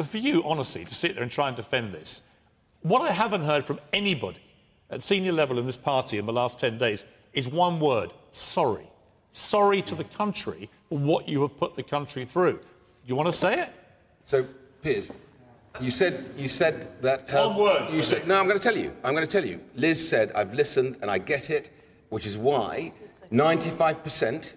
But for you, honestly, to sit there and try and defend this, what I haven't heard from anybody at senior level in this party in the last 10 days is one word sorry. Sorry to the country for what you have put the country through. Do you want to say it? So, Piers, you said you said that. Uh, one word, You said no. I'm going to tell you. I'm going to tell you. Liz said I've listened and I get it, which is why 95%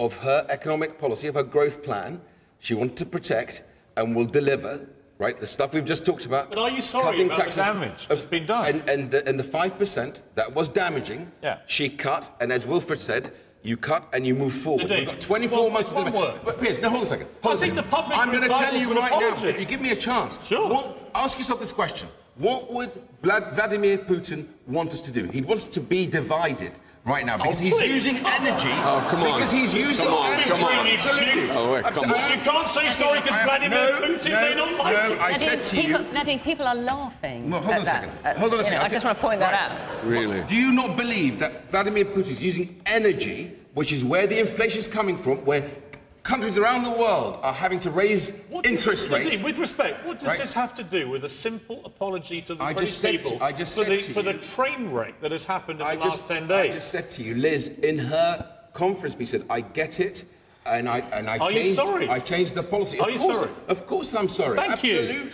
of her economic policy, of her growth plan, she wanted to protect and will deliver. Right, the stuff we've just talked about. But are you sorry cutting about the taxes, damage that's been done? And, and, the, and the 5% that was damaging, Yeah. she cut, and as Wilfred said, you cut and you move forward. Indeed. We've got 24 One- months to deliver. word. But Piers, no, hold a second. Hold I a think second. the public I'm going to tell you right apology. now, if you give me a chance, Sure. what, ask yourself this question. What would Vladimir Putin want us to do? He wants to be divided right now because he's please. using energy. Oh, come on. Because he's using Come on, energy. come on. Absolutely. Oh, wait, come on. You can't say sorry because Vladimir no, Putin no, may not like no, it. I Nadhim, said to people, you. Nadhim, people are laughing. Well, hold on a that. second. Uh, Hold on a second. know, I I'll just want to point that out. Really? Do you not believe that Vladimir Putin is using energy, which is where the inflation is coming from, where countries around the world are having to raise What interest Nadhim, rates? With respect, what does Right. this have to do with a simple apology to the I British just people to- I just for, the, for the train wreck that has happened in I the last 10 days? I just said to you, Liz, in her conference, we said, I get it. And I and I Are you changed. sorry? I changed the policy. Are of you course, sorry? Of course, I'm sorry. Thank you. Absolutely.